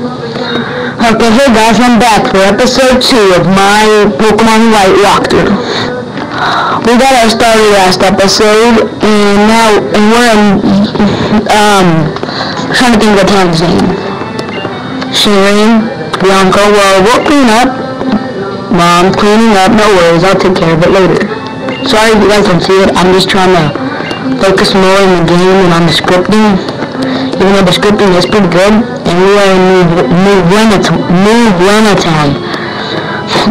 Okay, hey guys, I'm back for episode 2 of my Pokemon White walkthrough. We got our starter last episode, and now, and we're in, um, trying to think of the town's name. Cheren, Bianca, well, we'll clean up. Mom, cleaning up, no worries, I'll take care of it later. Sorry if you guys don't see it, I'm just trying to focus more on the game and on the scripting. Though the scripting is pretty good, and we are in New, New, Glenat-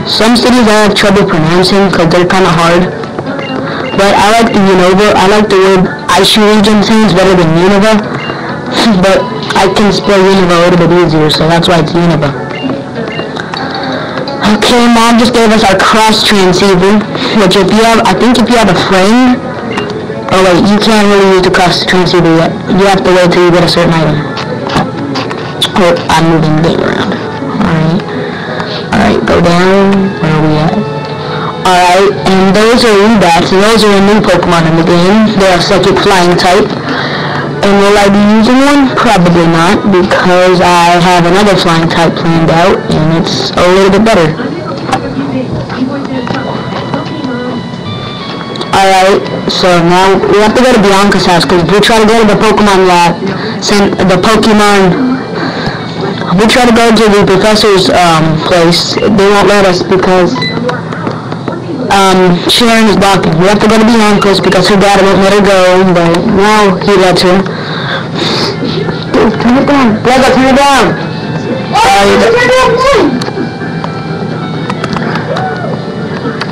Some cities I have trouble pronouncing because they're kind of hard. But I like the Unova, I like the word Aishu region sounds better than Unova. but I can spell Unova a little bit easier, so that's why it's Unova. Okay, mom just gave us our cross transceiver, which if you have, I think if you have a friend, oh wait, you can't really use the cross transceiver yet. You have to wait till you get a certain item. Oh, I'm moving the game around. Alright. Alright, go down. Where are we at? Alright, and those are Woobats, and those are a new Pokemon in the game. They're psychic flying type. And will I be using one? Probably not, because I have another flying type planned out, and it's a little bit better. Alright, so now we have to go to Bianca's house, because we try to go to the Pokemon lab, send the Pokemon, we try to go to the professor's, um, place, they won't let us because, um, Cheren is blocking. We have to go to Bianca's because her dad won't let her go, but now he lets her. Dude, turn it down. Lego, turn it down. Sorry,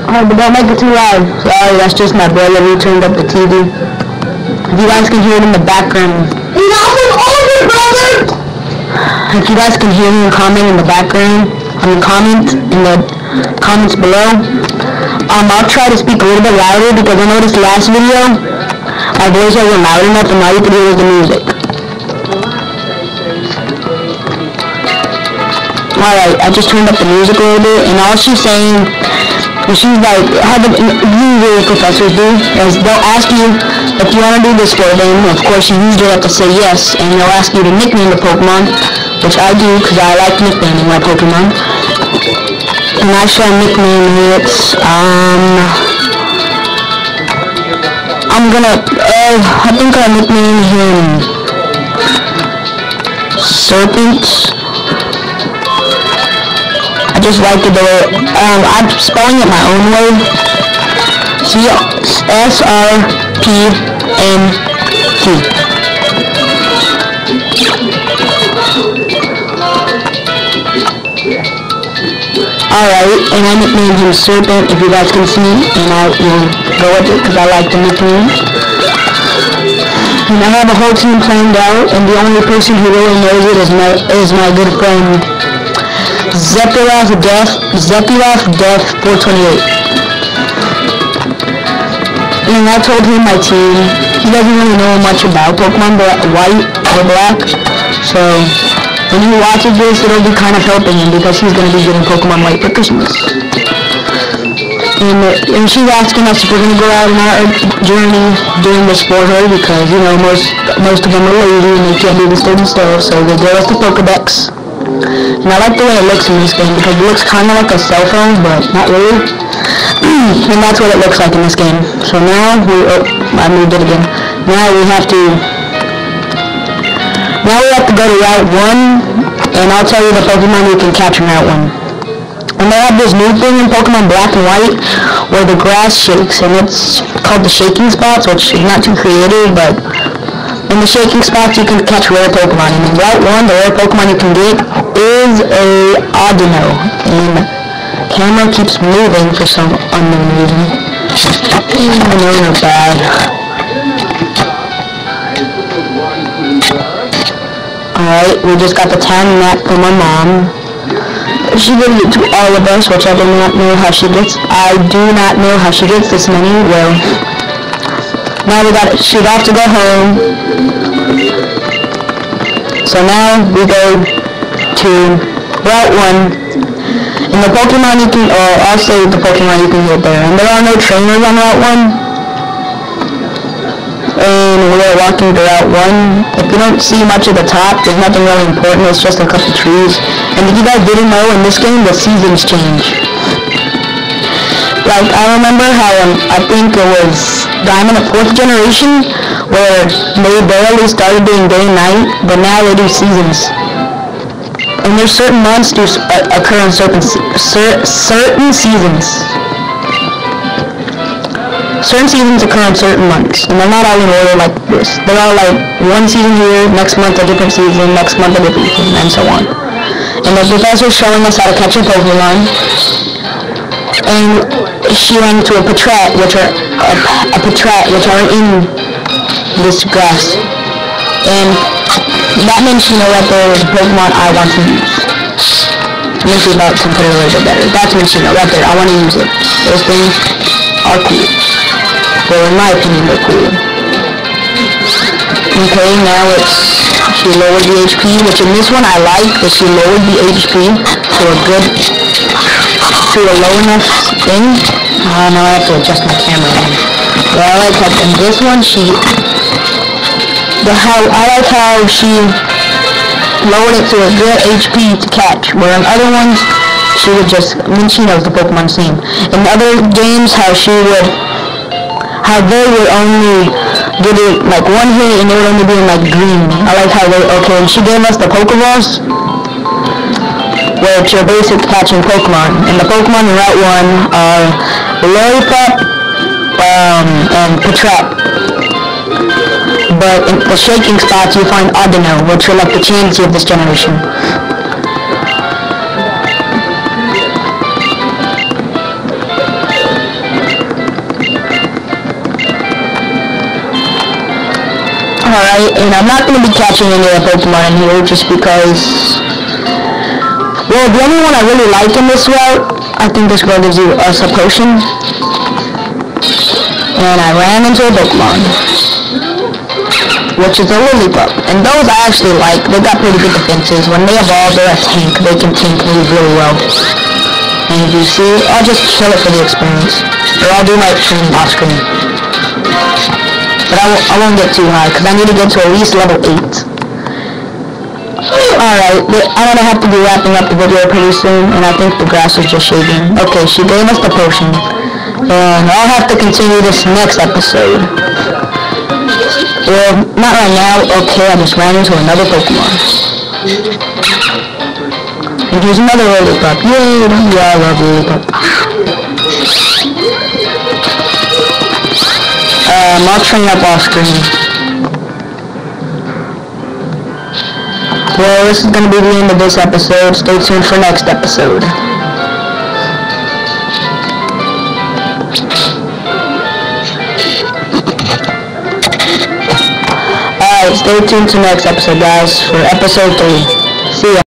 Oh, but don't make it too loud. Sorry, that's just my brother. We turned up the TV. If you guys can hear it in the background. He's also older, brother! If you guys can hear me comment in the background, I mean comment in the comments below. Um, I'll try to speak a little bit louder because I noticed last video my voice wasn't loud enough and all you could hear was the music. Alright, I just turned up the music a little bit and all she's saying and she's like, how the usual professors do is they'll ask you if you want to do this for them. Of course, you usually have to say yes, and they'll ask you to nickname the Pokemon, which I do because I like nicknaming my Pokemon. And I shall nickname it, um, I'm gonna, uh, I think I'll nickname him Serpent. Just like it the way, um, I'm spelling it my own way. C S R P N T. Alright, and I nicknamed him Serpent, if you guys can see, and I will go with it because I like the nickname. And I have a whole team planned out, and the only person who really knows it is my is my good friend Zephyroth Death, Zephyroth Death 428. And I told him my team, he doesn't really know much about Pokemon Black, White or Black, so when he watches this, it'll be kind of helping him because he's going to be getting Pokemon White for Christmas. And, and she's asking us if we're going to go out on our journey doing this for her because, you know, most most of them are lazy and they can't do the certain stuff, so they give us the Pokedex. And I like the way it looks in this game because it looks kind of like a cell phone, but not really. and that's what it looks like in this game. So now we, oh, I moved it again. Now we have to, now we have to go to Route 1, and I'll tell you the Pokemon we can catch in Route 1. And they have this new thing in Pokemon Black and White where the grass shakes, and it's called the shaking spots, which is not too creative, but in the shaking spots, you can catch rare Pokemon. And in Route 1, the rare Pokemon you can get is a Audino. And camera keeps moving for some unknown reason. I know you're bad. Alright, we just got the town map from my mom. She gave it to all of us, which I do not know how she gets. I do not know how she gets this many. Well, now we got she'd have to go home. So now we go to Route 1. And the Pokemon you can, or I'll say the Pokemon you can get there. And there are no trainers on Route 1. And we're walking throughout one. If you don't see much of the top, there's nothing really important. It's just a couple trees. And if you guys didn't know, in this game, the seasons change. Like, I remember how um, I think it was Diamond at 4th generation, where they barely started doing day and night, but now they do seasons. And there's certain months do uh, occur in certain, cer- certain seasons. Certain seasons occur in certain months, and they're not all in order like this. They're all like one season here, next month a different season, next month a different season, and so on. And the professor's showing us how to catch a Pokemon, and she ran into a Patrat, which are a, a which are in this grass. And that means she know that there is a Pokemon I want to use. It means about to put it a little bit better. That's when she know right there. I want to use it. Those things are cool. Well, in my opinion, they're cool. Okay, now it's she lowered the HP, which in this one I like that she lowered the HP to a good to a low enough thing. Oh no, I have to adjust my camera. Then. But I like that in this one she the how I like how she lowered it to a good HP to catch. Where in other ones she would just I mean she knows the Pokemon's name. In other games how she would how they would only get it like one hit and they would only be in like green. I like how they okay she gave us the Pokeballs which are basic catching Pokemon. And the Pokemon in Route 1 are Lillipup um, and Patrat. But in the shaking spots you find Audino, which are like the Chansey of this generation. Alright, and I'm not going to be catching any of the Pokemon in here just because well, the only one I really like in this route, I think this girl gives you a potion. And I ran into a Pokemon. Which is a Lillipup. And those I actually like. They got pretty good defenses. When they evolve, they're a tank. They can tank move really well. And if you see, I'll just kill it for the experience. Or I'll do my training off screen. But I won't get too high, because I need to get to at least level 8. Alright, I'm gonna have to be wrapping up the video pretty soon, and I think the grass is just shaking. Okay, she gave us the potion. And I'll have to continue this next episode. Well, not right now. Okay, I just ran into another Pokemon. And here's another Lillipup. Yay, yeah, I love Lillipup. Um, I'll train up off screen. Well, this is going to be the end of this episode. Stay tuned for next episode. Alright, stay tuned to next episode, guys, for episode 3. See ya.